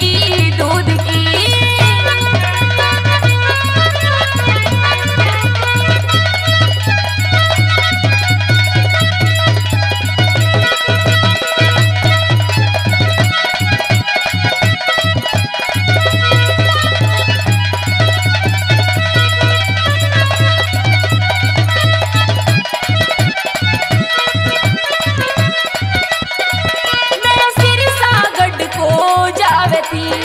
की latín.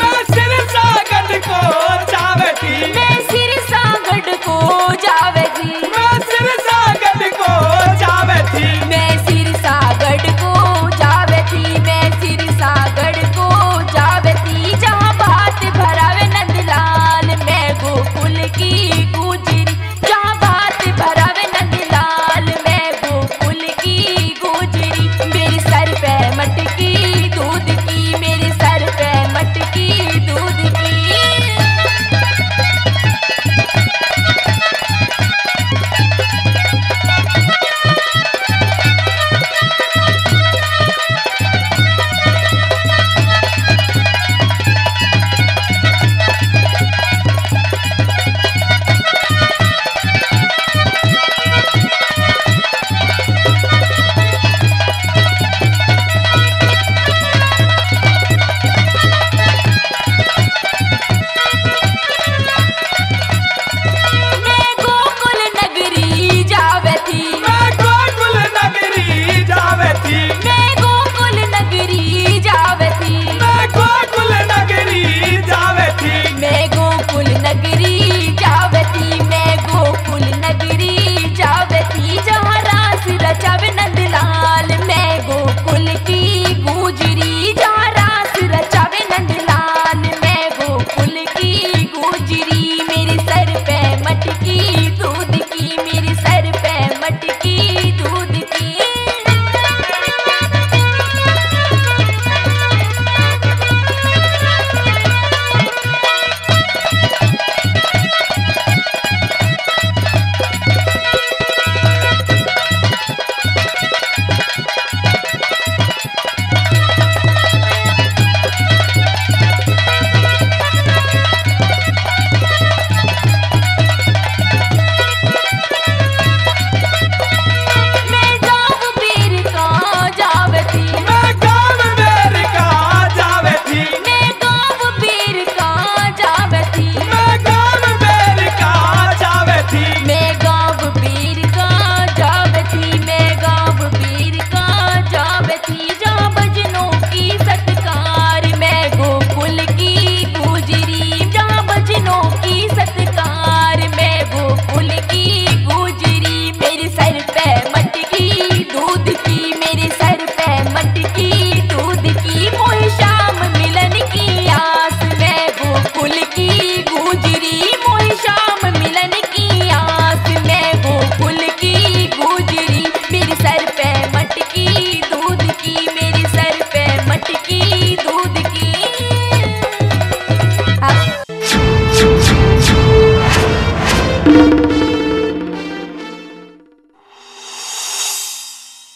मैं